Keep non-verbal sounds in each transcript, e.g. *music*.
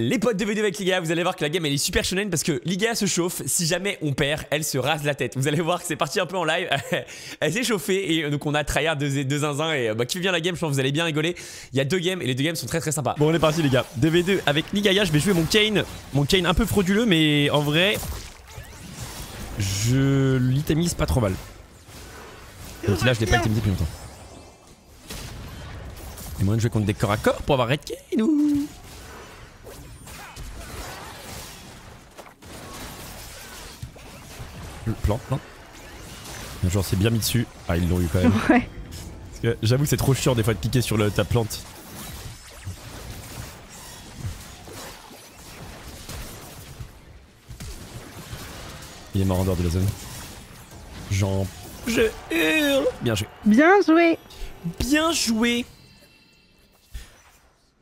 Les potes de V2 avec Liga, vous allez voir que la game elle est super shonen parce que Liga se chauffe, si jamais on perd, elle se rase la tête. Vous allez voir que c'est parti un peu en live, *laughs* elle s'est chauffée et donc on a tryhard deux, deux zinzins et bah, qui vient la game, je pense que vous allez bien rigoler. Il y a deux games et les deux games sont très très sympas. Bon on est parti les gars, DV2 avec Ligaya, je vais jouer mon Kane, mon Kane un peu frauduleux mais en vrai, je l'itemise pas trop mal. Donc là je l'ai pas itemisé depuis longtemps. Et moi je vais contre des corps à corps pour avoir Red Kane ou... Plante, plante. Genre c'est bien mis dessus. Ah ils l'ont eu quand même. *laughs* Ouais. Parce que j'avoue c'est trop chiant des fois de piquer sur le, ta plante. Il est mort en dehors de la zone. J'en... Je hurle Bien joué. Bien joué. Bien joué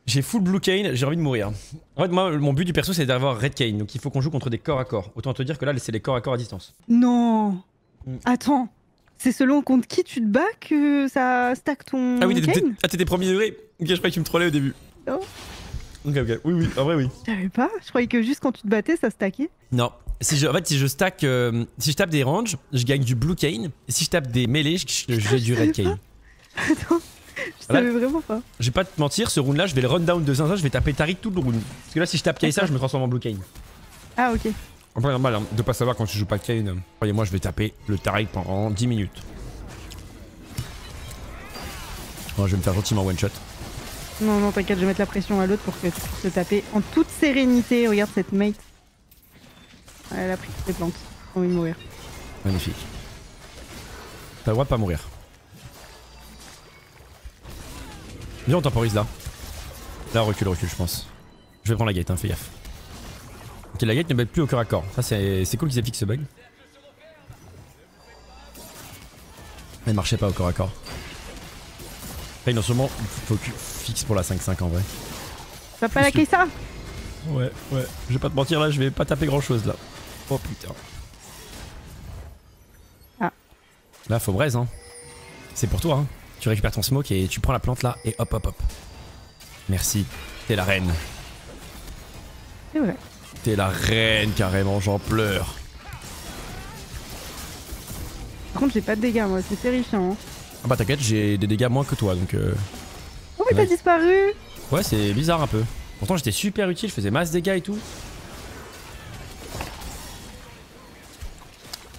J'ai full blue cane, j'ai envie de mourir. En fait moi mon but du perso c'est d'avoir red cane, donc il faut qu'on joue contre des corps à corps. Autant te dire que là c'est les corps à corps à distance. Non. Mm. Attends. C'est selon contre qui tu te bats que ça stack ton Ah oui, t'étais- ah, t'étais premier degré Ok, je croyais que tu me trollais au début. Non. Ok, ok. Oui, oui, en vrai, oui. Je savais pas. Je croyais que juste quand tu te battais, ça stackait. Non. Si je, en fait, si je stack. euh, si je tape des ranges, je gagne du blue cane. Et si je tape des mêlées, j'ai du red cane. *laughs* Attends. Je savais vraiment pas. Je vais pas te mentir, ce round là, je vais le run down de zinzin, je vais taper Tariq tout le round. Parce que là, si je tape Kaisa, je me transforme en blue cane. Ah ok. Après, normal hein, de pas savoir quand tu joues pas Kane. Croyez-moi, je vais taper le Tariq pendant 10 minutes. Bon, je vais me faire gentiment one shot. Non, non, t'inquiète, je vais mettre la pression à l'autre pour que tu puisses te taper en toute sérénité. Regarde cette mate. Elle a pris toutes les plantes. J'ai envie de mourir. Magnifique. T'as le droit de pas mourir. Viens, on temporise là. Là, recule, recule, je pense. Je vais prendre la gate, hein, fais gaffe. Ok, la gate ne bête plus au corps à corps. Ça, c'est c'est cool qu'ils aient fixé ce bug. Elle marchait pas au corps à corps. Là, non seulement focus fixe pour la 5-5 en vrai. Tu vas pas la Puisque- ça? Ouais, ouais. Je vais pas te mentir là, je vais pas taper grand chose là. Oh putain. Ah. Là, faut braise, hein. C'est pour toi, hein. Tu récupères ton smoke et tu prends la plante là et hop, hop, hop. Merci. T'es la reine. C'est vrai. T'es la reine carrément, j'en pleure. Par contre, j'ai pas de dégâts, moi. C'est terrifiant. hein. Ah bah t'inquiète, j'ai des dégâts moins que toi donc. Euh... Oh, mais t'as disparu Ouais, c'est bizarre un peu. Pourtant, j'étais super utile, je faisais masse dégâts et tout.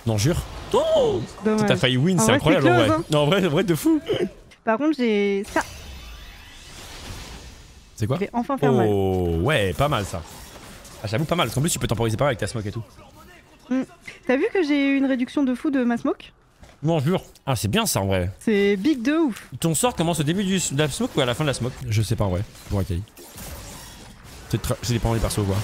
Non, jure. Oh. T'as failli win, c'est incroyable en vrai. hein. Non, en vrai, en vrai, de fou. Par contre, j'ai ça. C'est quoi Je vais enfin faire mal. Oh, ouais, pas mal ça. Ah, j'avoue, pas mal, parce qu'en plus, tu peux temporiser pas mal avec ta smoke et tout. T'as vu que j'ai eu une réduction de fou de ma smoke? Non, jure. Ah, c'est bien ça en vrai. C'est big de ouf. Ton sort commence au début du, de la smoke ou à la fin de la smoke? Je sais pas en vrai. Pour Akali. C'est dépendant des persos quoi.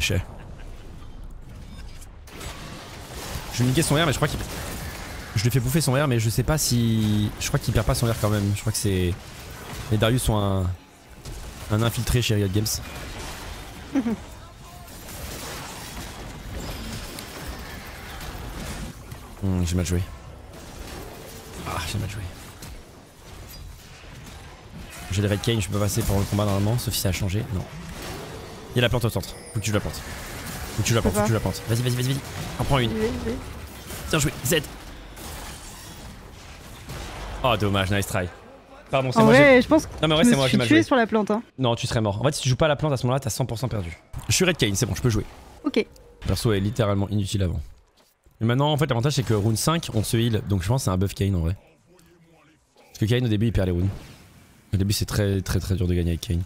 Je vais niquer son air, mais je crois qu'il. Je lui fais bouffer son air, mais je sais pas si. Je crois qu'il perd pas son air quand même. Je crois que c'est. Les Darius sont un. Un infiltré chez Riot Games. *laughs* Hmm, j'ai mal joué. Ah, j'ai mal joué. J'ai les Red Kane, je peux passer pour le combat normalement, sauf si ça a changé. Non. Il y a la plante au centre. Faut que tu la plantes. Faut que tu la plantes, faut que tu la plantes. Vas-y, vas-y, vas-y, vas-y. En prends une. Bien joué. Z. Oh, dommage, nice try. Pardon, c'est moi. vrai, je pense que Non, mais je c'est moi qui suis mal tué sur la plante. Hein. Non, tu serais mort. En fait, si tu joues pas à la plante à ce moment-là, t'as 100% perdu. Je suis Red Kane, c'est bon, je peux jouer. Ok. Le perso est littéralement inutile avant. Mais maintenant, en fait, l'avantage c'est que round 5, on se heal, donc je pense que c'est un buff Kane en vrai. Parce que Kane au début il perd les rounds. Au début c'est très très très dur de gagner avec Kane.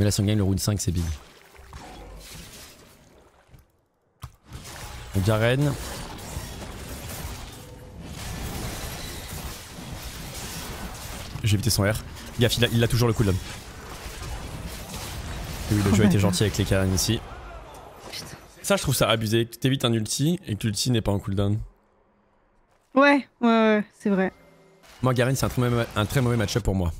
Mais là si on gagne le round 5 c'est big. Garen. J'ai évité son R. Gaffe, il a, il a toujours le cooldown. Et oui, le jeu a été gentil avec les Karen ici. Putain. Ça, je trouve ça abusé. Que t'évites un ulti et que l'ulti n'est pas en cooldown. Ouais, ouais, ouais, c'est vrai. Moi, Garen, c'est un un très mauvais match-up pour moi.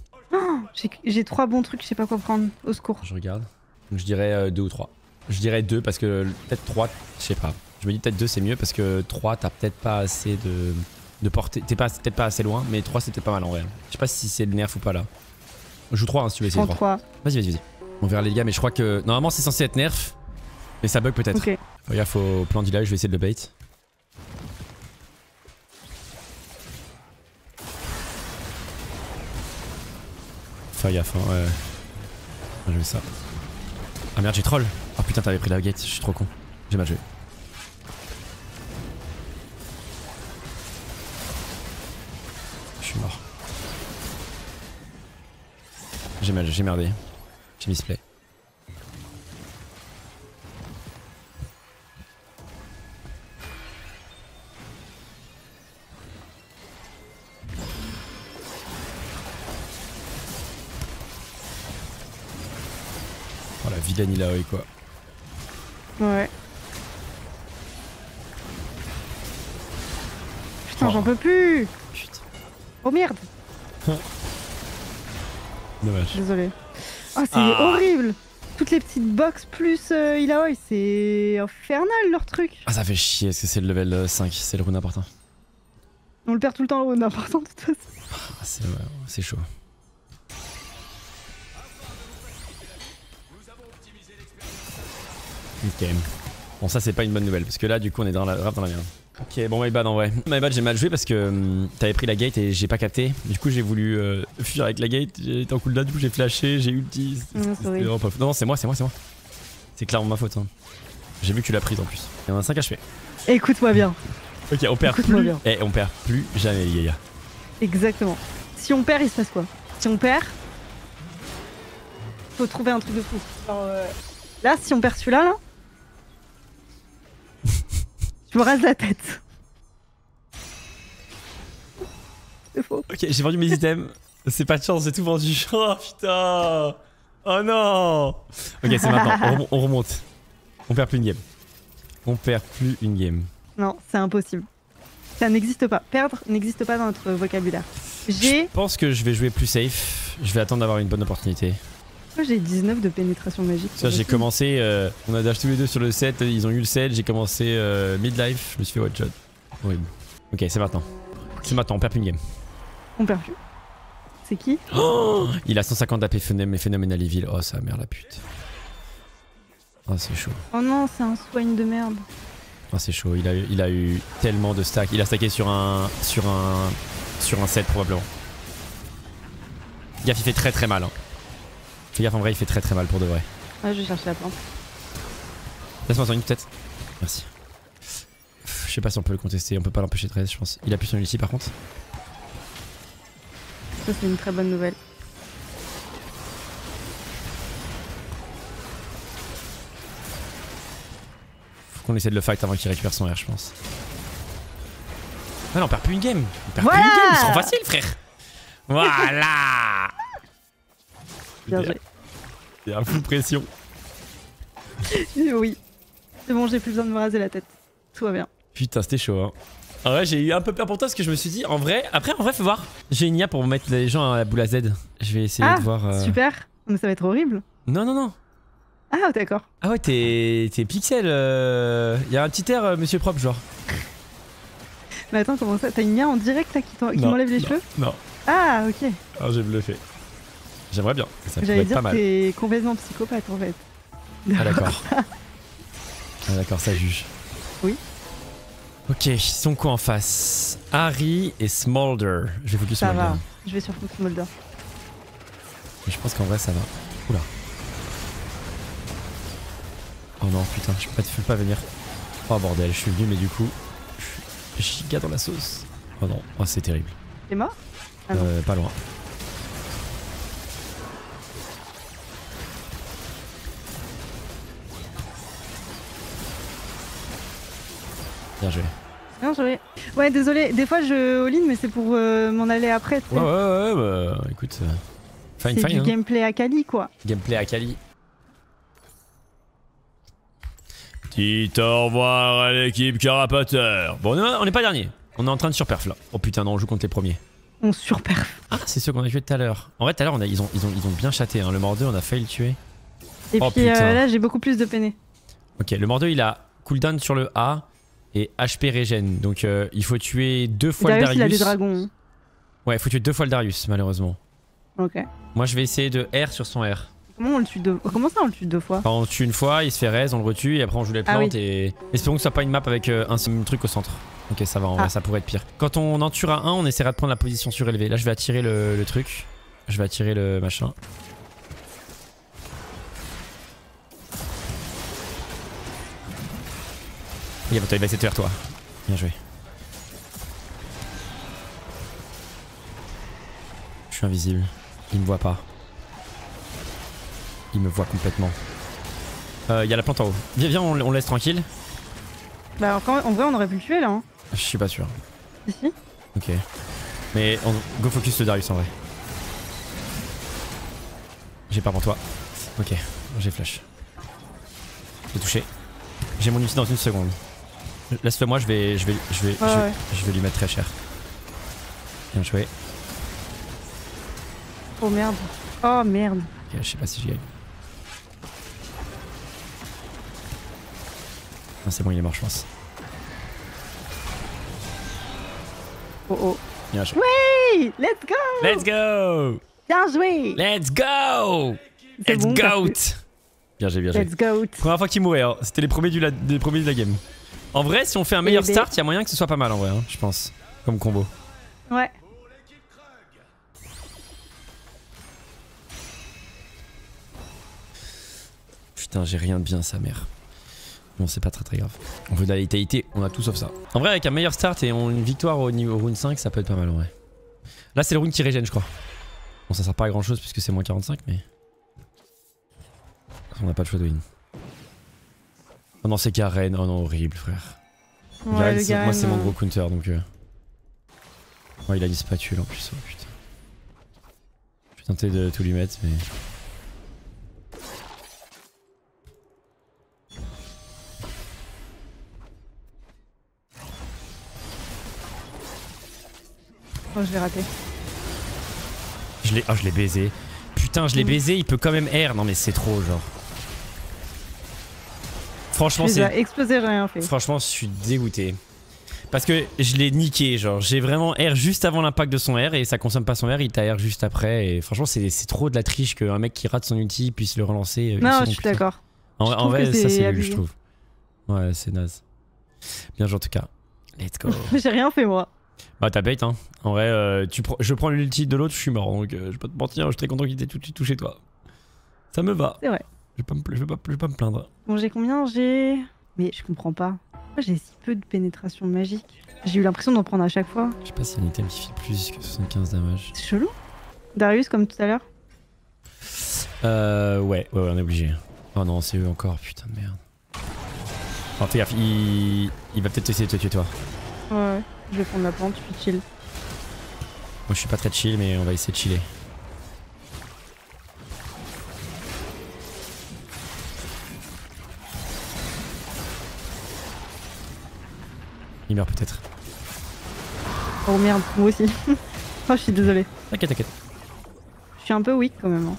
J'ai- trois bons trucs, je sais pas quoi prendre. Au secours. Je regarde. Donc, je dirais 2 ou 3. Je dirais 2 parce que peut-être 3, je sais pas. Je me dis peut-être 2 c'est mieux parce que 3 t'as peut-être pas assez de, de portée. T'es peut-être pas assez loin, mais 3 c'est peut-être pas mal en vrai. Je sais pas si c'est le nerf ou pas là. Je joue 3 hein, si tu veux essayer 3. 3. Vas-y, vas-y, vas-y. On verra les gars, mais je crois que normalement c'est censé être nerf, mais ça bug peut-être. Ok. Regarde, faut plan delay, je vais essayer de le bait. Faire gaffe, hein, ouais. Bien joué ça. Ah merde, j'ai troll. Oh putain, t'avais pris la gate, je suis trop con. J'ai mal joué. Je suis mort. J'ai mal, j'ai merdé. J'ai misplay. Oh la vilaine il a eu quoi. Ouais. Putain, Oh. j'en peux plus Putain. Oh merde *laughs* Dommage. Désolé. Oh, c'est Ah. horrible Toutes les petites box plus euh, Ilaoi, c'est infernal leur truc. Ah ça fait chier, est-ce que c'est le level euh, 5 C'est le rune important. On le perd tout le temps, on important de toute façon. Ah, c'est chaud. Ok. Bon ça c'est pas une bonne nouvelle parce que là du coup on est dans la, grave dans la merde. Ok bon my bad en vrai. My bad j'ai mal joué parce que hum, t'avais pris la gate et j'ai pas capté. Du coup j'ai voulu euh, fuir avec la gate, j'ai été en cooldown, du coup j'ai flashé, j'ai ulti. C'était- Mm, c'était vraiment pas. Non non c'est moi, c'est moi, c'est moi. C'est clairement ma faute. hein. J'ai vu que tu l'as prise en plus. Il y en a 5 HP. Écoute-moi bien. Ok on perd Écoute-moi plus. bien. Et on perd plus jamais les gars. Exactement. Si on perd, il se passe quoi? Si on perd, faut trouver un truc de fou. Genre, euh, Là, si on perd celui-là, là, je me rase la tête. C'est faux. Ok, j'ai vendu mes items. C'est pas de chance, j'ai tout vendu. *laughs* Oh putain Oh non Ok, c'est maintenant. On, rem- on remonte. On perd plus une game. On perd plus une game. Non, c'est impossible. Ça n'existe pas. Perdre n'existe pas dans notre vocabulaire. Je pense que je vais jouer plus safe. Je vais attendre d'avoir une bonne opportunité. J'ai 19 de pénétration magique. Ça, j'ai commencé. euh, on a dash tous les deux sur le set. Ils ont eu le set. J'ai commencé euh, midlife. Je me suis fait one shot. Horrible. Ok, c'est maintenant. C'est maintenant. On perd plus une game. On perd plus. C'est qui Oh *gasps* Il a 150 d'AP phénom- phénoménal evil. Oh, sa mère la pute. Oh, c'est chaud. Oh non, c'est un soigne de merde. Ah c'est chaud, il a, eu, il a eu tellement de stacks. Il a stacké sur un. sur un. sur un set probablement. Gaffe, il fait très très mal. Hein. Fais gaffe en vrai, il fait très très mal pour de vrai. Ah, je cherche la plante. Laisse-moi sur une peut-être. Merci. Je sais pas si on peut le contester, on peut pas l'empêcher de 13 je pense. Il appuie sur ulti par contre. Ça, c'est une très bonne nouvelle. Faut qu'on essaie de le fight avant qu'il récupère son R je pense. Ah non, on perd plus une game. On perd Voilà plus une game, c'est trop facile frère. Voilà Bien joué. A un full pression. *laughs* Oui. C'est bon, j'ai plus besoin de me raser la tête. Tout va bien. Putain, c'était chaud, hein. En vrai, j'ai eu un peu peur pour toi parce que je me suis dit, en vrai, après, en vrai, faut voir. J'ai une IA pour mettre les gens à la boule à Z. Je vais essayer Ah, de voir. euh, Super. Mais ça va être horrible. Non, non, non. Ah, d'accord. Ah ouais, t'es t'es pixel. euh, Il y a un petit air, euh, monsieur propre, genre. Mais attends, comment ça T'as une mien en direct là qui qui m'enlève les non. cheveux Non. Ah, ok. Ah, j'ai bluffé. J'aimerais bien. Ça pourrait être pas que mal. t'es complètement psychopathe en fait. Ah, d'accord. *laughs* ah, d'accord, ça juge. Oui. Ok, ils sont quoi en face? Harry et Smolder. Je vais focus Ça Smolder. va. Je vais sur Smolder. Mais je pense qu'en vrai, ça va. Oula. Oh non, putain, je peux pas, peux pas venir. Oh bordel, je suis venu, mais du coup, je suis giga dans la sauce. Oh non, oh, c'est terrible. T'es mort? Ah. Euh, pas loin. Bien joué. Non, je vais- Ouais, désolé. Des fois, je all-in, mais c'est pour euh, m'en aller après. Ouais, ouais, ouais, bah écoute. euh, Fine, c'est fine. du hein. gameplay à Kali, quoi. Gameplay à Kali. Petit au revoir à l'équipe carapateur. Bon, on est- on n'est pas dernier. On est en train de surperf là. Oh putain, non, on joue contre les premiers. On surperf. Ah, c'est ceux qu'on a tués tout à l'heure. En vrai, tout à l'heure, on a- ils, ont, ils, ont, ils ont bien chaté. Hein. Le mordieu, on a failli le tuer. Et Oh, puis euh, putain. là, j'ai beaucoup plus de péné. Ok, le Mordo il a cooldown sur le A et HP régène. Donc euh, il faut tuer deux fois Darius, le il a Darius. des dragons. Ouais, il faut tuer deux fois le Darius, malheureusement. Ok. Moi je vais essayer de R sur son R. Comment on le tue deux Comment ça on le tue deux fois? Enfin, on le tue une fois, il se fait raise, on le retue et après on joue les Ah plantes oui. et espérons que ce soit pas une map avec euh, un seul truc au centre. Ok, ça va, en Ah. vrai, ça pourrait être pire. Quand on en tuera un, on essaiera de prendre la position surélevée. Là, je vais attirer le, le truc. Je vais attirer le machin. Il va, il va essayer de te faire toi. Bien joué. Je suis invisible. Il me voit pas. Il me voit complètement. Euh, Il y a la plante en haut. Viens, viens, on, on laisse tranquille. Bah alors, quand- en vrai on aurait pu le tuer là. Hein. Je suis pas sûr. Ici. Ok. Mais on go focus le Darius en vrai. J'ai peur pour toi. Ok, j'ai flash. Je l'ai touché. J'ai mon ulti dans une seconde. Laisse-le moi, je vais, je vais, je vais, je, Ouais, ouais. je vais lui mettre très cher. Bien joué. Oh merde. Oh merde. Ok, je sais pas si je gagne. Non, c'est bon, il est mort, je pense. Oh oh. Bien joué. Hey, let's go Let's go! Bien joué Let's go! Let's bon, go! Bien joué, bien joué. Let's go Première fois qu'il mourait, hein. c'était les premiers, du la... les premiers de la game. En vrai, si on fait un meilleur start, il y a moyen que ce soit pas mal en vrai, hein, je pense. Comme combo. Ouais. Putain, j'ai rien de bien, sa mère. Bon, c'est pas très très grave. On veut de la létalité, on a tout sauf ça. En vrai, avec un meilleur start et on- une victoire au niveau rune 5, ça peut être pas mal en vrai. Là, c'est le rune qui régène, je crois. Bon, ça sert pas à grand chose puisque c'est moins 45, mais. On n'a pas de choix de win. Oh non, c'est Garen. Oh non, horrible, frère. Ouais, moi, c'est mon gros counter donc. Euh... Oh, il a une spatule en plus. Oh putain. Je vais tenter de tout lui mettre, mais. Oh, je l'ai raté. Je l'ai oh, je l'ai baisé. Putain, je l'ai Mm. baisé, il peut quand même R. Non, mais c'est trop, genre. Franchement, c'est. explosé, j'ai rien fait. Franchement, je suis dégoûté. Parce que je l'ai niqué, genre. J'ai vraiment R juste avant l'impact de son R et ça consomme pas son R, il t'a R juste après. Et franchement, c'est trop de la triche qu'un mec qui rate son ulti puisse le relancer. euh, Non, je suis d'accord. En, vrai, ça c'est nul, je trouve. Ouais, c'est naze. Bien joué en tout cas. Let's go. *laughs* J'ai rien fait moi. bah, t'as bait, hein. En vrai, euh, tu je prends l'ulti de l'autre, je suis mort. Donc, euh, je vais pas te mentir, je suis très content qu'il t'ait tout de suite touché, toi. Ça me va. C'est vrai. Je vais pas me, je vais pas, je vais pas me plaindre. Bon, j'ai combien J'ai. Mais je comprends pas. Pourquoi j'ai si peu de pénétration magique J'ai eu l'impression d'en prendre à chaque fois. Je sais pas a un item qui fait plus que 75 damage. C'est chelou. Darius, comme tout à l'heure. Euh, ouais, ouais, ouais, on est obligé. Oh non, c'est eux encore, putain de merde. Oh, fais gaffe, il, il va peut-être essayer de te tuer, toi. Ouais, ouais. Je vais prendre la plante, puis chill. Moi, je suis pas très chill, mais on va essayer de chiller. Il meurt peut-être. Oh merde, moi aussi. *laughs* oh, je suis désolée. T'inquiète, t'inquiète. Je suis un peu weak quand même. hein.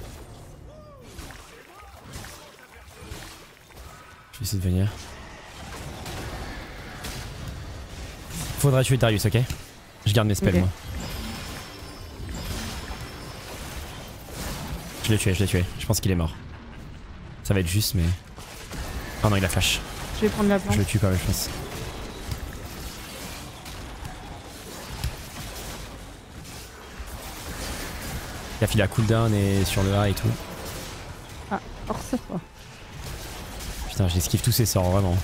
Je vais essayer de venir. Faudra tuer Darius, ok? Je garde mes spells, moi. Je l'ai tué, je l'ai tué. Je pense qu'il est mort. Ça va être juste, mais. Oh non, il a flash. Je vais prendre la plante. Je le tue quand même, je pense. Il a filé à cooldown et sur le A et tout. Hors ça, quoi. Putain, j'esquive tous ses sorts, vraiment.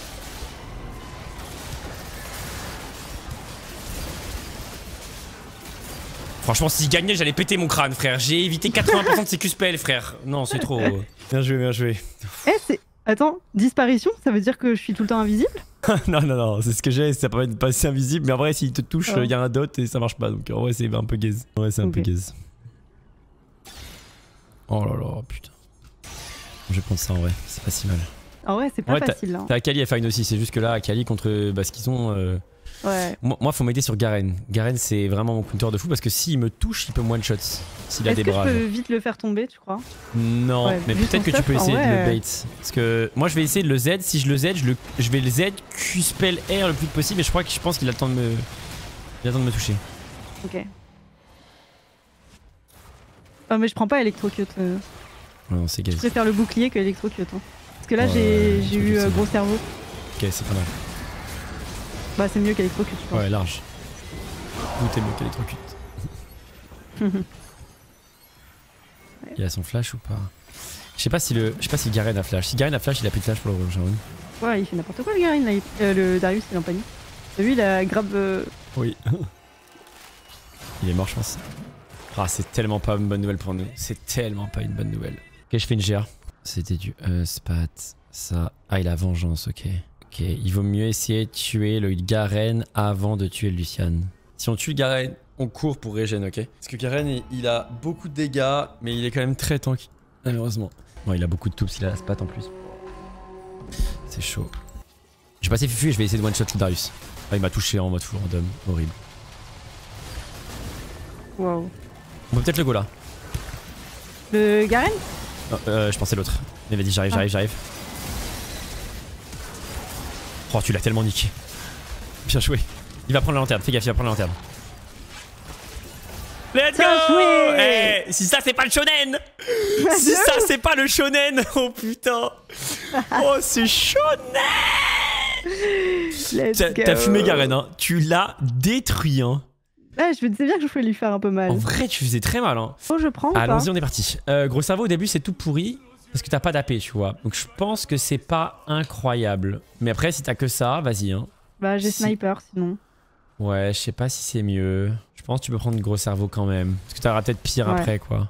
Franchement, s'il gagnait, j'allais péter mon crâne, frère. J'ai évité 80% de ses QSPL, frère. Non, c'est trop. Bien joué, bien joué. Eh, c'est. Attends, disparition Ça veut dire que je suis tout le temps invisible? *laughs* Non, non, non, c'est ce que j'ai, ça permet de passer invisible. Mais en vrai, s'il te touche, il Oh. y a un dot et ça marche pas. Donc en vrai, c'est un peu gaze. En vrai, c'est un peu gaze. Oh là là, putain. Je vais prendre ça en vrai, c'est pas si mal. Ah ouais, c'est pas Ouais, facile là. T'as Akali et Fine aussi, c'est juste que là, Akali contre ce qu'ils ont. euh, Ouais. Moi, moi, faut m'aider sur Garen. Garen, c'est vraiment mon counter de fou parce que s'il me touche, il peut me one shot. S'il a Est-ce des que je bras. peux genre. vite le faire tomber, tu crois? Non, Ouais, mais peut-être que tu peux en essayer de vrai, le bait. Parce que moi, je vais essayer de le Z. Si je le Z, je, le, je vais le Z, Q spell R le plus possible. Et je crois que je pense qu'il a le temps de me, il a le temps de me toucher. Ok. Ah, mais je prends pas électrocute. euh. Non, c'est Je préfère le bouclier que l'électrocute. hein. Parce que là, Ouais, j'ai eu euh, gros cerveau. Ok, c'est pas mal. Bah, c'est mieux qu'électrocute, je pense. Ouais, large. Vous t'es mieux qu'électrocute. *laughs* Il a son flash ou pas? Je sais pas si le, je sais pas si Garen a flash. Si Garen a flash, il a plus de flash pour le rejoindre. Ouais, il fait n'importe quoi, le Garin, là. il- euh, le Darius, il est en panique. T'as vu, il a grave. euh, Oui. *laughs* il est mort, je pense. Ah, c'est tellement pas une bonne nouvelle pour nous. C'est tellement pas une bonne nouvelle. Ok, je fais une GA. C'était du euh, spat. Ça. Ah, il a vengeance, ok. Ok, il vaut mieux essayer de tuer le Garen avant de tuer le Lucian. Si on tue le Garen, on court pour régène, ok? Parce que Garen, il, il a beaucoup de dégâts, mais il est quand même très tanky. Malheureusement. Bon, il a beaucoup de toups, il a la spat en plus. C'est chaud. Je vais passer Fufu et je vais essayer de one-shot le Darius. Ah, il m'a touché en mode full random. Horrible. Waouh. On peut peut-être le go là. Le Garen Non, euh, je pensais l'autre. Mais vas-y, j'arrive, Ah. j'arrive, j'arrive. Oh, tu l'as tellement niqué. Bien joué. Il va prendre la lanterne, fais gaffe, il va prendre la lanterne. Let's go joué Eh, Si ça c'est pas le shonen Si ça c'est pas le shonen *laughs* Oh putain Oh c'est shonen t'as fumé Garen, hein. Tu l'as détruit, hein. Ouais, je me disais bien que je pouvais lui faire un peu mal. En vrai, tu faisais très mal, hein. Oh, je prends Allons-y, on est parti. Euh, gros cerveau, au début, c'est tout pourri. Parce que t'as pas d'AP, tu vois. Donc je pense que c'est pas incroyable. Mais après, si t'as que ça, vas-y. Hein. Bah, j'ai Si. sniper sinon. Ouais, je sais pas si c'est mieux. Je pense que tu peux prendre gros cerveau quand même. Parce que t'auras peut-être pire Ouais. après, quoi.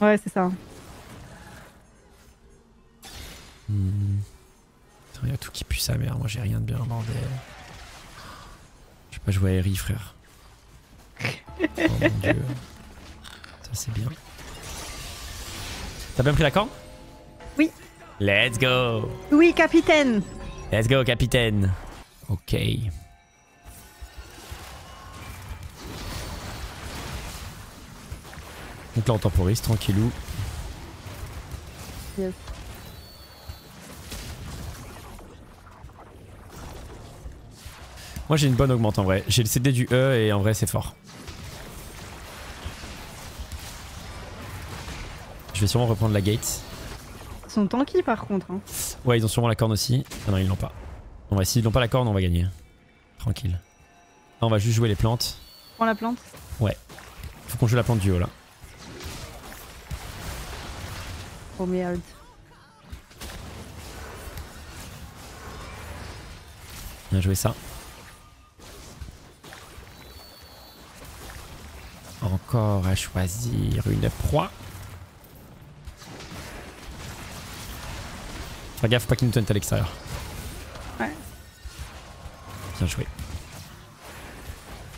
Ouais, c'est ça. Hmm. Il y a tout qui pue sa mère. Moi, j'ai rien de bien, bordel. Je vais pas jouer à Eri, frère. Oh mon dieu. Ça, c'est bien. T'as bien pris la corne Oui. Let's go Oui, capitaine Let's go, capitaine. Ok. Donc là, on temporise, tranquillou. Yes. Moi, j'ai une bonne augmente en vrai. J'ai le CD du E et en vrai, c'est fort. Je vais sûrement reprendre la gate. Ils sont tanky par contre. Hein. Ouais, ils ont sûrement la corne aussi. Ah non, ils l'ont pas. On va, s'ils n'ont pas la corne, on va gagner. Tranquille. Là, on va juste jouer les plantes. Prends la plante. Faut qu'on joue la plante du haut là. Oh merde. Bien joué ça. Encore à choisir une proie. Fais gaffe, pas qu'il nous tente à l'extérieur. Ouais. Bien joué.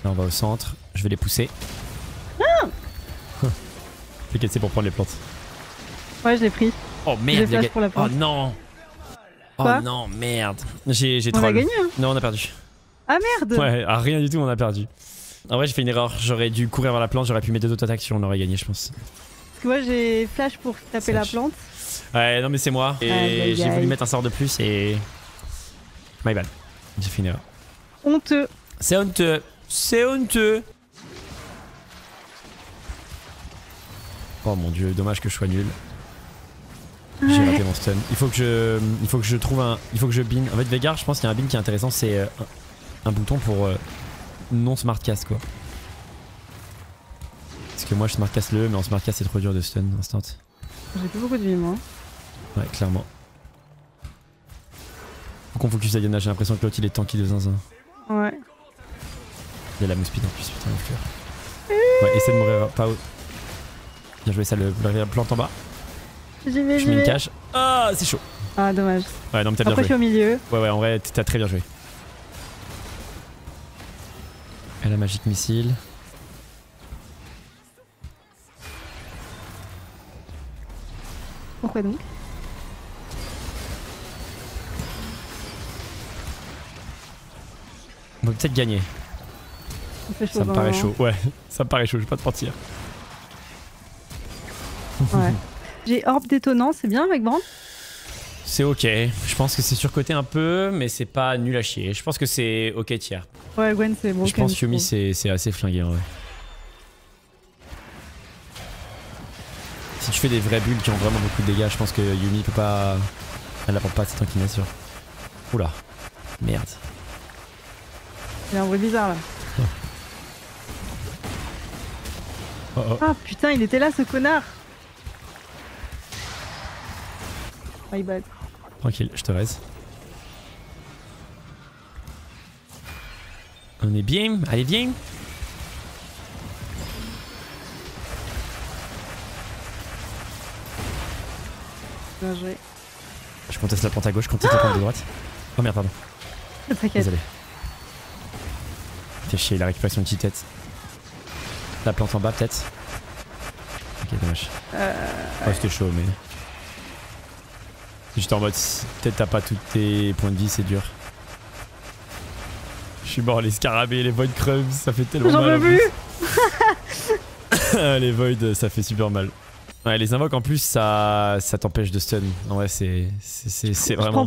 Là, on va au centre. Je vais les pousser. Fais qu'elle c'est pour prendre les plantes. Ouais, je l'ai pris. Oh merde, pour la Oh non. Oh non, merde. J'ai j'ai On a troll. gagné, hein Non, on a perdu. Ah merde Ouais, ah, rien du tout, on a perdu. En vrai, j'ai fait une erreur. J'aurais dû courir vers la plante, j'aurais pu mettre deux autres attaques si on aurait gagné, je pense. Parce que moi j'ai flash pour taper la plante. Ouais, non, mais c'est moi. Et Aïe, j'ai aïe. voulu mettre un sort de plus et. My bad. J'ai fait une erreur. Honteux. C'est honteux. C'est honteux. Oh mon dieu, dommage que je sois nul. J'ai Ouais. raté mon stun. Il faut que je, il faut que je trouve un, il faut que je bin. En fait, Vegar, je pense qu'il y a un bin qui est intéressant, c'est euh, un, bouton pour euh, non smart cast quoi. Parce que moi je smart cast le, mais en smart cast c'est trop dur de stun instant. J'ai plus beaucoup de vie moi. Ouais, clairement. Faut qu'on focus à Diana, j'ai l'impression que l'autre il est tanky de zinzin. Ouais. Il y a la mousse speed en plus, putain, le fleur. Ouais, essaie de mourir pas haut. Bien joué, ça, le, la plante en bas. J'y vais, Je mets une cage. Ah, c'est chaud. Ah dommage. Ouais, non, mais t'as bien Après je suis joué. au milieu. Ouais, ouais, en vrai, t'as très bien joué. Elle a magique missile. Pourquoi donc? On peut peut-être gagner. Ça me paraît chaud. Ouais, *laughs* ça me paraît chaud, je vais pas te mentir. Ouais. *laughs* J'ai orbe détonnant, c'est bien avec Brand? C'est ok. Je pense que c'est surcoté un peu, mais c'est pas nul à chier. Je pense que c'est ok tiers. Ouais, Gwen, c'est bon. je pense que Yumi c'est assez flingué en vrai. Si fais des vraies bulles qui ont vraiment beaucoup de dégâts, je pense que Yumi peut pas. Elle apporte pas cette inclination. Oula. Merde. Il y a un bruit bizarre là. Oh oh. Ah putain, il était là ce connard My bad. Tranquille, je te reste. On est bien, allez viens. Bien joué. Je conteste la plante à gauche, je conteste la plante de droite. Oh merde, pardon. T'inquiète. Désolé. T'es chier, il a récupéré son petite tête. La plante en bas peut-être. Ok, dommage. Euh, Oh, c'était chaud, mais. J'étais en mode, peut-être t'as pas tous tes points de vie, c'est dur. Je suis mort, les scarabées, les void crumbs, ça fait tellement J'en mal. peux en plus *laughs* les void, ça fait super mal. Ouais, les invoques en plus, ça, ça t'empêche de stun. En vrai, c'est c'est- c'est- c'est Je prends, vraiment.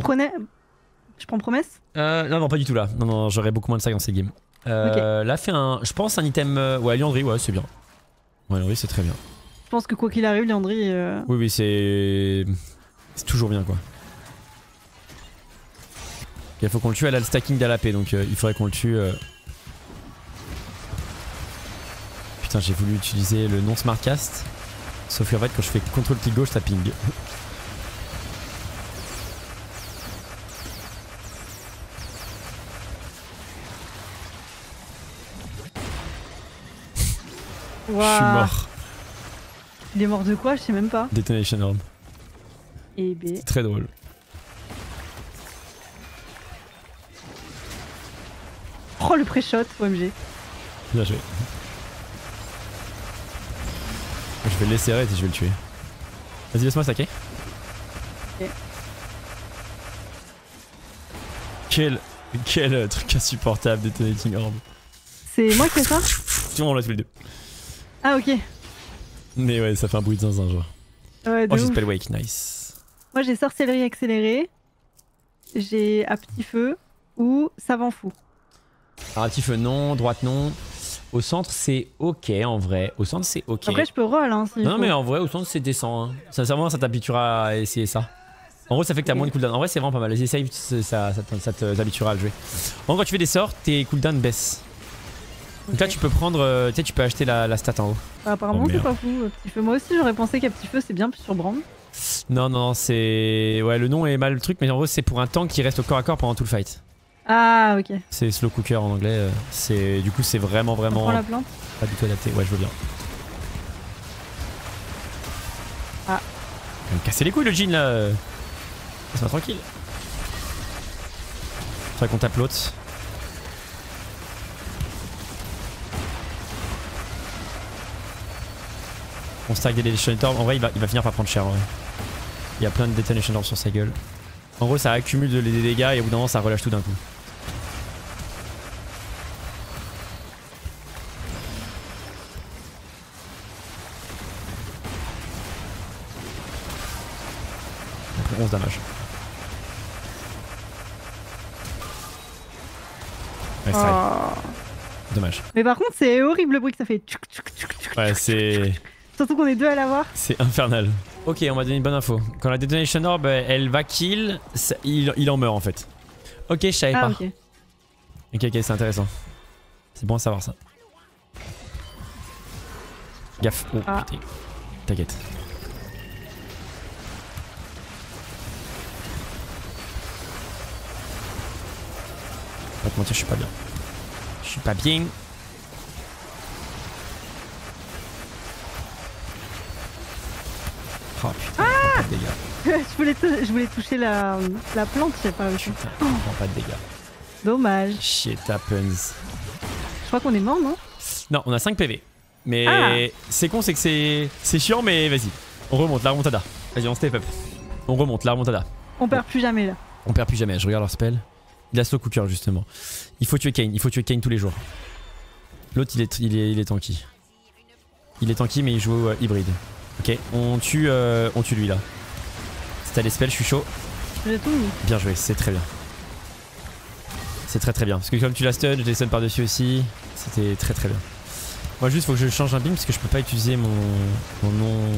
Je prends promesse? Euh, non, non, pas du tout là. Non, non, j'aurais beaucoup moins de ça dans cette game. Euh, Là, fait un. Je pense un item. euh, Ouais, Liandry, ouais, c'est bien. Ouais, Liandry, c'est très bien. Je pense que quoi qu'il arrive, Leandry. euh, Oui, oui, c'est. C'est toujours bien quoi. Il faut qu'on le tue, elle a le stacking d'Alapé donc euh, il faudrait qu'on le tue. euh. Putain, j'ai voulu utiliser le non smartcast. Sauf qu'en fait, quand je fais contrôle clic gauche, ça ping. Je suis mort. Il est mort de quoi Je sais même pas. Detonation Orb. Et B. C'est très drôle. Oh le pré-shot, OMG. Bien joué. Je vais le laisser arrêter et je vais le tuer. Vas-y, laisse-moi saquer. Ok. Quel, quel euh, truc insupportable Detonating Orb. C'est moi qui ai ça? Sinon, on l'a tous les deux. Ah ok. Mais ouais, ça fait un bruit de zinzin, genre. Ouais, Oh, j'ai spell wake, nice. Moi j'ai sorcellerie accélérée. J'ai à petit feu ou savant fou. Alors, un petit feu, non. Droite, non. Au centre, c'est ok en vrai. Au centre, c'est ok. Après je peux roll hein si non, mais en vrai, au centre, c'est décent. Hein. Sincèrement, ça t'habituera à essayer ça. En gros, ça fait que t'as moins de cooldown. En vrai, c'est vraiment pas mal. Essaye, ça, ça, t'habituera à le jouer. En gros, quand tu fais des sorts, tes cooldowns baissent. Donc là, tu peux prendre. euh, Tu sais, tu peux acheter la, la stat en haut. Bah, apparemment Oh, c'est pas fou. Petit feu. Moi aussi j'aurais pensé qu'à petit feu c'est bien plus sur Brand. Non, non, c'est. Ouais, le nom est mal le truc, mais en gros, c'est pour un tank qui reste au corps à corps pendant tout le fight. Ah ok. C'est slow cooker en anglais. euh, C'est Du coup, c'est vraiment, vraiment la plante. pas du tout adapté. Ouais, je veux bien. Ah. Il me casser les couilles le jean là. euh. Laisse-moi tranquille. Faudrait qu'on tape l'autre. On stack des Detonation Orb. En vrai, il va, il va finir par prendre cher. en vrai. Il y a plein de Detonation Orb sur sa gueule. En gros, ça accumule de- des dégâts et au bout d'un moment, ça relâche tout d'un coup. Donc, 11 damage. Ouais, c'est vrai. Oh. Dommage. Mais par contre c'est horrible le bruit que ça fait. Ouais, c'est. Surtout qu'on est deux à l'avoir. C'est infernal. Ok, on m'a donné une bonne info. Quand la Detonation Orb, euh, elle va kill, ça- il, il en meurt en fait. Ok, je savais Ah pas. ok. Ok, ok, c'est intéressant. C'est bon à savoir ça. Gaffe. Oh Ah. putain. T'inquiète. Pas te mentir, je suis pas bien. Je suis pas bien. Oh putain, pas de dégâts. *laughs* je, voulais tou- je voulais toucher la, la plante, je sais pas. aussi. Putain, prends pas de dégâts. Dommage. Shit happens. Je crois qu'on est mort non? Non, on a 5 PV. Mais Ah. c'est con, c'est que c'est c'est chiant, mais vas-y. On remonte, la remontada. Vas-y, on step up. On remonte, la remontada. On perd plus jamais là. On perd plus jamais. Je regarde leur spell. Il a slow cooker justement. Il faut tuer Kane, il faut tuer Kane tous les jours. L'autre il est, il, est, il est tanky. Il est tanky mais il joue euh, hybride. Ok, on tue, euh, on tue lui là. C'est à les spells, je suis chaud. Bien joué, c'est très bien. C'est très très bien. Parce que comme tu l'as stun, je les stun par-dessus aussi. C'était très très bien. Moi juste faut que je change un beam parce que je peux pas utiliser mon, mon nom.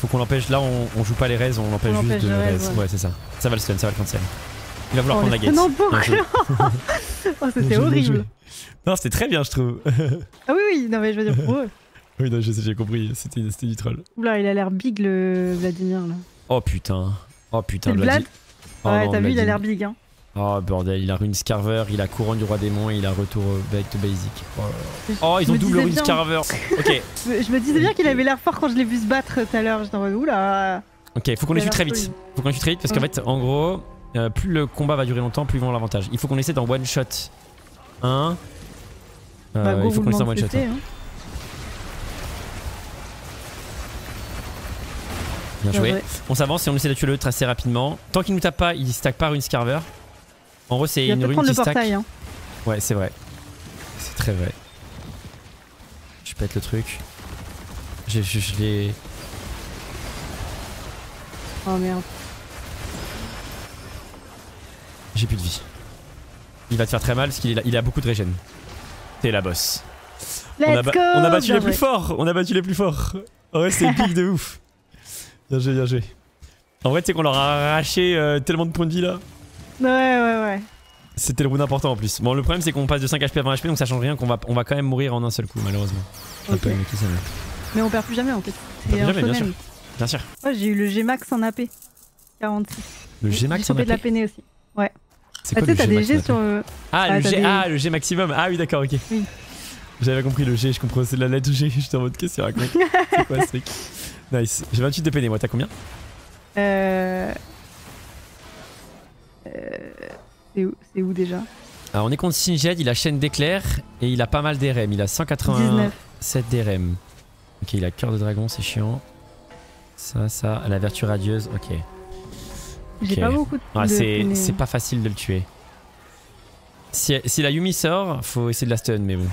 Faut qu'on l'empêche. Là on, on joue pas les raises, on l'empêche juste de de raise, raise. ouais. Ouais, c'est ça. Ça va le stun, ça va le cancel. Il va vouloir Oh, prendre la gate. non. *laughs* Oh, c'était horrible. Non, c'était très bien, je trouve. *laughs* Ah oui, oui, non, mais je veux dire pour eux. oui, non, je sais, j'ai compris. C'était c'était du troll. Oula, il a l'air big le Vladimir là. Oh putain. Oh putain, C'est le Vladi. Vlad Oh Ouais, t'as vu, il a l'air big hein. Oh bordel, il a rune Scarver, il a couronne du roi démon et il a retour back to basic. Oh. Je- Oh, ils ont double rune Scarver. *laughs* Ok, Je me- disais bien qu'il avait l'air fort quand je l'ai vu se battre tout à l'heure. J'étais en mode oula. ok, faut qu'on les tue très vite. Faut qu'on les tue très vite parce qu'en Ouais. fait, en gros, euh, plus le combat va durer longtemps, plus ils vont l'avantage. Il faut qu'on essaie d'en one shot. Un. Euh, Bah, il faut qu'on essaie d'en one shot. Hein. Bien joué. On s'avance et on essaie de tuer l'autre assez rapidement. Tant qu'il nous tape pas, il stack pas rune Scarver. En gros, c'est une rune qui le stack. portail. Hein. Ouais, c'est vrai. C'est très vrai. Je pète le truc. Je, je, je l'ai. Oh merde. J'ai plus de vie. Il va te faire très mal parce qu'il il a beaucoup de régène. T'es la boss. Let's on, a go on a battu Bien les plus joué. forts. On a battu les plus forts. En vrai, c'est *laughs* épique de ouf. Bien joué, bien joué. En vrai, tu sais qu'on leur a arraché euh, tellement de points de vie là. Ouais, ouais, ouais. C'était le round important en plus. Bon, le problème c'est qu'on passe de 5 HP à 20 HP donc ça change rien qu'on va, on va quand même mourir en un seul coup malheureusement. Un Ok. peu, mais qui sait, mais- Mais on perd plus jamais en fait. perd un jamais, bien shonen. Bien sûr. Ouais, j'ai eu le G-Max en AP. 46. Le G max J'ai en chopé de la AP. peiné aussi. C'est Ah, quoi le G des sur. Ah, Ah, le G, des- ah, le G maximum. Ah oui, d'accord, ok. Oui. J'avais compris le G, je comprends. C'est la lettre G. *laughs* J'étais en mode qu'est-ce *laughs* C'est quoi ce truc Nice. J'ai 28 de PN, moi, t'as combien Euh... euh, C'est où, c'est où déjà Alors, on est contre Singed, il a chaîne d'éclair et il a pas mal d'RM. Il a 187 19. d'RM. Ok, il a cœur de dragon, c'est chiant. Ça, ça, la vertu radieuse, ok. J'ai pas beaucoup de. Ah, de c'est pas facile de le tuer. Si, si la Yumi sort, faut essayer de la stun, mais bon.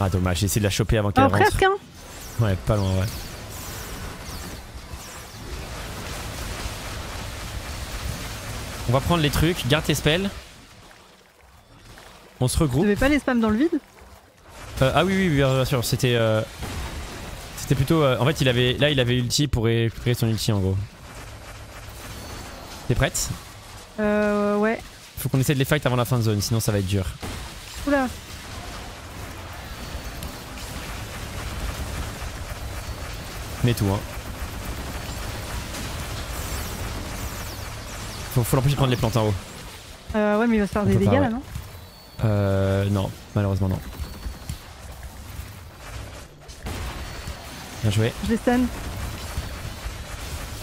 Ah, dommage, j'ai essayé de la choper avant qu'elle Oh, rentre. presque, hein Ouais, pas loin, ouais. On va prendre les trucs, garde tes spells. On se regroupe. devais pas les spam dans le vide? Euh, ah oui, oui, oui, bien sûr, c'était. euh, C'était plutôt. euh, en fait, il avait, là, il avait ulti pour récupérer son ulti en gros. T'es prête Euh, ouais. Faut qu'on essaie de les fight avant la fin de zone, sinon ça va être dur. Oula. Mais tout, hein. Faut, faut l'empêcher de prendre les plantes en haut. Euh, ouais, mais il va se faire On des dégâts pas, là, ouais. non Euh. Non, malheureusement non. Bien joué. Je les stun.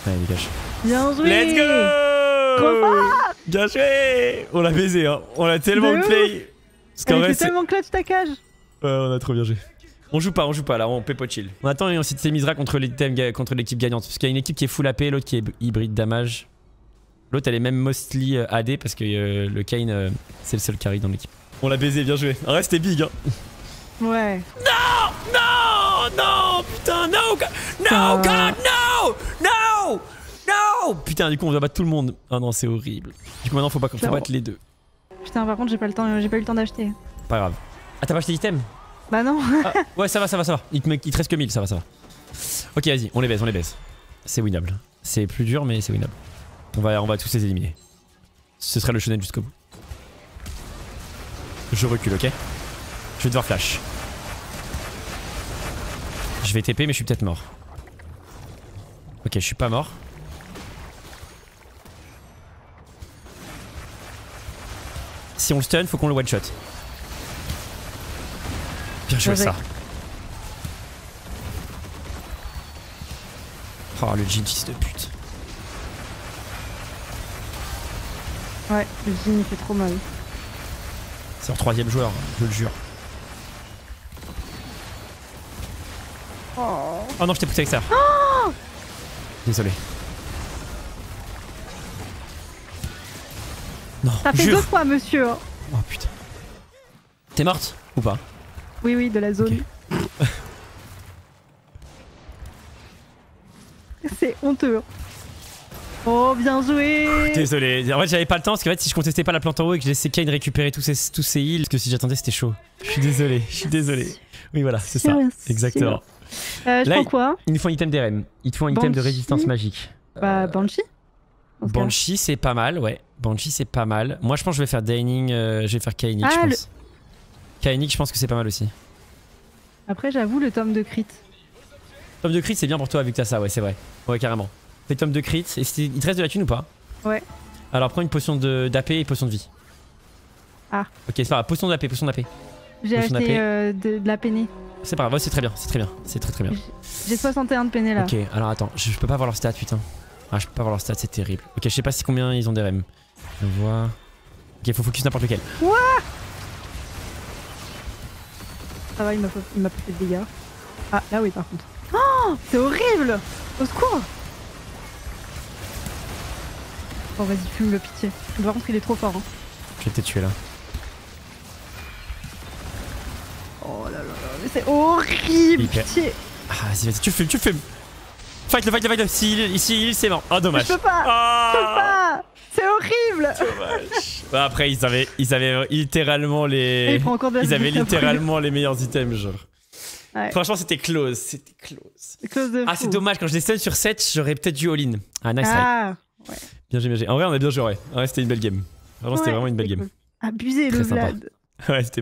Allez, dégage. Bien joué Let's go Trop fort Bien joué On l'a baisé, hein. On l'a tellement De play. Parce qu'en vrai, c'est. tellement clutch ta cage Ouais, on a trop bien joué. On joue pas, on joue pas là, on pépo chill. On attend et on s'émisera contre l'équipe ga- contre l'équipe gagnante. Parce qu'il y a une équipe qui est full AP, l'autre qui est hybride damage. L'autre elle est même mostly euh, AD parce que euh, le Kane euh, c'est le seul carry dans l'équipe. On l'a baisé, bien joué. En vrai c'était big hein. Ouais. Non Non Putain, no God No. God No No Putain, du coup on va battre tout le monde. Ah non, c'est horrible. Du coup maintenant faut pas Clairement. battre les deux. Putain, par contre, j'ai pas le temps, j'ai pas eu le temps d'acheter. Pas grave. Ah t'as pas acheté l'item? Bah non. Ah, ouais, ça va, ça va, ça va. Il te, me- il te reste que 1000, ça va, ça va. Ok, vas-y, on les baise, on les baise. C'est winnable. C'est plus dur, mais c'est winnable. On va, on va tous les éliminer. Ce serait le shonen jusqu'au bout. Je recule, ok? Je vais devoir flash. Je vais TP, mais je suis peut-être mort. Ok, je suis pas mort. Si on le stun, faut qu'on le one shot. Bien joué ça. Oh le Jin fils de pute. Ouais, le Jin il fait trop mal. C'est leur troisième joueur, je le jure. Oh. Oh non, je t'ai poussé avec ça. Désolé. Non, Ça fait jure. deux fois, monsieur. hein. Oh putain. T'es morte ou pas? Oui, oui, de la zone. *laughs* C'est honteux. Oh, bien joué. Désolé. En fait, j'avais pas le temps parce qu'en fait, si je contestais pas la plante en haut et que je laissais Kane récupérer tous ses, tous ses heals, parce que si j'attendais, c'était chaud. Je suis désolé, je suis désolé. Oui, voilà, c'est ça. Exactement. Euh, je Là, prends quoi? Il nous faut un item d'RM. Il te faut un item de résistance magique. Bah, Banshee. Banshee, c'est pas mal, ouais. Banshee, c'est pas mal. Moi, je pense que je vais faire Dining, euh, je vais faire Kainic, Ah, je le- pense. Kainic, je pense que c'est pas mal aussi. Après, j'avoue, le tome de crit. Tome de crit, c'est bien pour toi vu que t'as ça, ouais, c'est vrai. Ouais, carrément. Fais tome de crit. Et il te reste de la thune ou pas? Ouais. Alors, prends une potion de- d'AP et potion de vie. Ah. Ok, c'est pas grave. Potion d'AP, potion d'AP. J'ai acheté euh, de, de la peinée. C'est pas grave, ouais, c'est très bien, c'est très bien. C'est très très bien. J'ai 61 de peinée là. Ok, alors attends, je, je peux pas voir leur stats, putain. Ah, je peux pas voir leur stats, c'est terrible. Ok, je sais pas si combien ils ont des REM. Je vois. Ok, faut focus n'importe lequel. Ça va, il m'a pas, fait de dégâts. Ah, là oui, par contre. Oh, c'est horrible Au secours Oh, vas-y, fume le pitié. Par contre, il est trop fort. Hein. Je vais te tuer là. Oh là là là, mais c'est horrible, pitié Ah, vas-y, vas-y, tu le fumes, tu le fumes. Fight le fight le fight le. Si, il- ici, il, c'est mort. Oh, dommage. Je peux pas Ah, Je peux pas C'est horrible Bah, après, ils avaient, ils avaient littéralement les. Ils avaient *laughs* littéralement les meilleurs items, genre. Ouais. Franchement, c'était close, c'était close. Close de Ah, c'est dommage, quand je les stun sur 7, j'aurais peut-être dû all-in. Ah, nice try. Ah Bien joué, bien joué. En vrai, on a bien joué, ouais. Ouais, c'était une belle game. Vraiment, c'était ouais, vraiment une belle game. Abusé Très le sympa. Vlad *laughs* Ouais, c'était